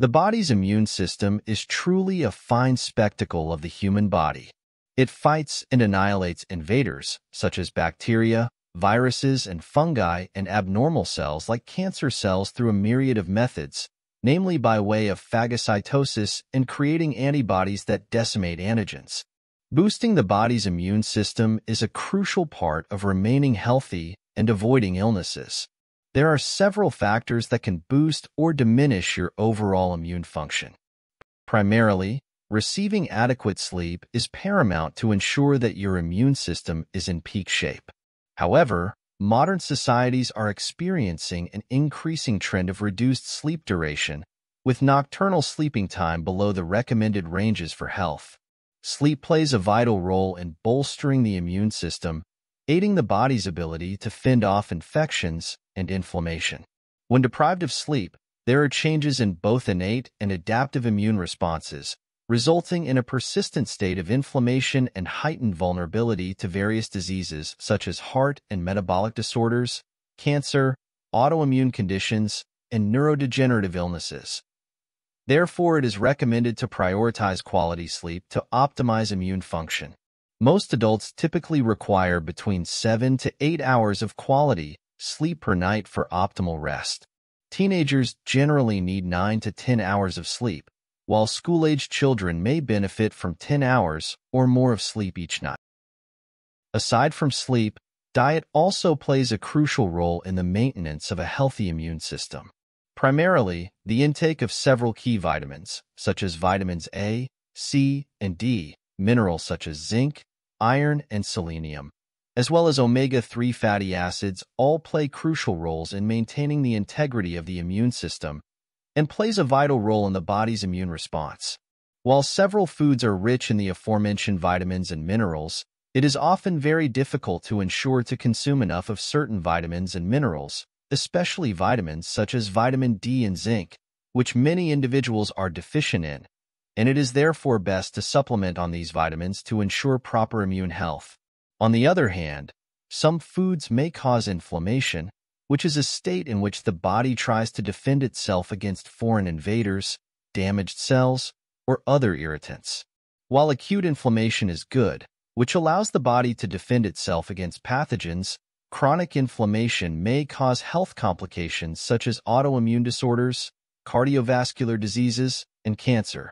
The body's immune system is truly a fine spectacle of the human body. It fights and annihilates invaders, such as bacteria, viruses, and fungi, and abnormal cells like cancer cells through a myriad of methods, namely by way of phagocytosis and creating antibodies that decimate antigens. Boosting the body's immune system is a crucial part of remaining healthy and avoiding illnesses. There are several factors that can boost or diminish your overall immune function. Primarily, receiving adequate sleep is paramount to ensure that your immune system is in peak shape. However, modern societies are experiencing an increasing trend of reduced sleep duration, with nocturnal sleeping time below the recommended ranges for health. Sleep plays a vital role in bolstering the immune system, aiding the body's ability to fend off infections and inflammation. When deprived of sleep, there are changes in both innate and adaptive immune responses, resulting in a persistent state of inflammation and heightened vulnerability to various diseases such as heart and metabolic disorders, cancer, autoimmune conditions, and neurodegenerative illnesses. Therefore, it is recommended to prioritize quality sleep to optimize immune function. Most adults typically require between 7 to 8 hours of quality sleep per night for optimal rest. Teenagers generally need 9 to 10 hours of sleep, while school-aged children may benefit from 10 hours or more of sleep each night. Aside from sleep, diet also plays a crucial role in the maintenance of a healthy immune system. Primarily, the intake of several key vitamins, such as vitamins A, C, and D, minerals such as zinc, iron, and selenium, as well as omega-3 fatty acids all play crucial roles in maintaining the integrity of the immune system and plays a vital role in the body's immune response. While several foods are rich in the aforementioned vitamins and minerals, it is often very difficult to ensure to consume enough of certain vitamins and minerals, especially vitamins such as vitamin D and zinc, which many individuals are deficient in, and it is therefore best to supplement on these vitamins to ensure proper immune health. On the other hand, some foods may cause inflammation, which is a state in which the body tries to defend itself against foreign invaders, damaged cells, or other irritants. While acute inflammation is good, which allows the body to defend itself against pathogens, chronic inflammation may cause health complications such as autoimmune disorders, cardiovascular diseases, and cancer.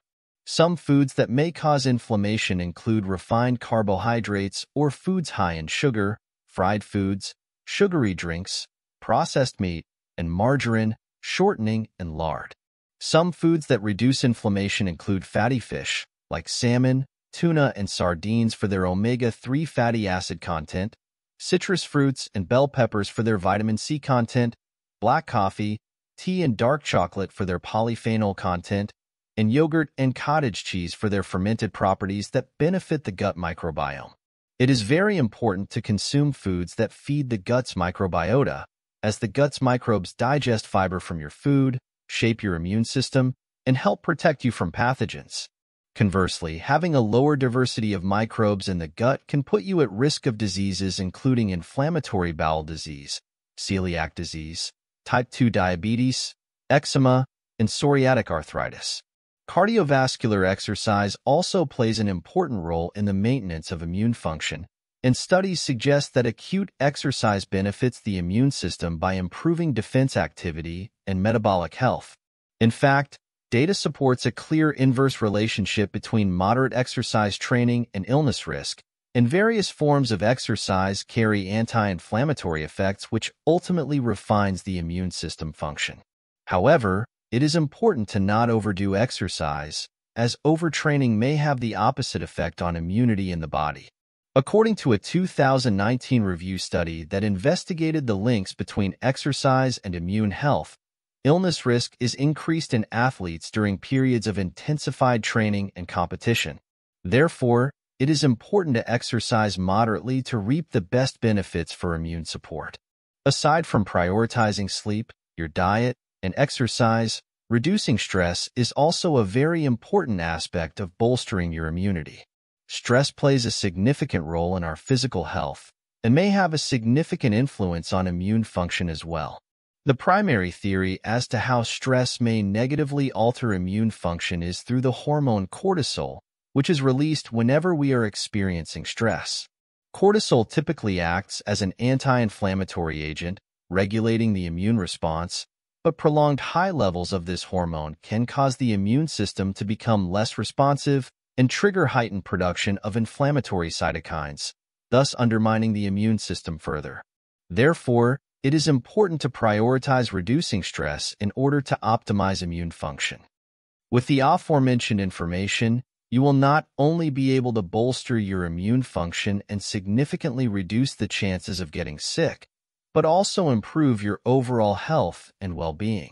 Some foods that may cause inflammation include refined carbohydrates or foods high in sugar, fried foods, sugary drinks, processed meat, and margarine, shortening, and lard. Some foods that reduce inflammation include fatty fish, like salmon, tuna, and sardines for their omega-3 fatty acid content, citrus fruits and bell peppers for their vitamin C content, black coffee, tea and dark chocolate for their polyphenol content, and yogurt and cottage cheese for their fermented properties that benefit the gut microbiome. It is very important to consume foods that feed the gut's microbiota, as the gut's microbes digest fiber from your food, shape your immune system, and help protect you from pathogens. Conversely, having a lower diversity of microbes in the gut can put you at risk of diseases including inflammatory bowel disease, celiac disease, type 2 diabetes, eczema, and psoriatic arthritis. Cardiovascular exercise also plays an important role in the maintenance of immune function, and studies suggest that acute exercise benefits the immune system by improving defense activity and metabolic health. In fact, data supports a clear inverse relationship between moderate exercise training and illness risk, and various forms of exercise carry anti-inflammatory effects which ultimately refines the immune system function. However, it is important to not overdo exercise, as overtraining may have the opposite effect on immunity in the body. According to a 2019 review study that investigated the links between exercise and immune health, illness risk is increased in athletes during periods of intensified training and competition. Therefore, it is important to exercise moderately to reap the best benefits for immune support. Aside from prioritizing sleep, your diet, and exercise, reducing stress is also a very important aspect of bolstering your immunity. Stress plays a significant role in our physical health and may have a significant influence on immune function as well. The primary theory as to how stress may negatively alter immune function is through the hormone cortisol, which is released whenever we are experiencing stress. Cortisol typically acts as an anti-inflammatory agent, regulating the immune response, but prolonged high levels of this hormone can cause the immune system to become less responsive and trigger heightened production of inflammatory cytokines, thus undermining the immune system further. Therefore, it is important to prioritize reducing stress in order to optimize immune function. With the aforementioned information, you will not only be able to bolster your immune function and significantly reduce the chances of getting sick, but also improve your overall health and well-being.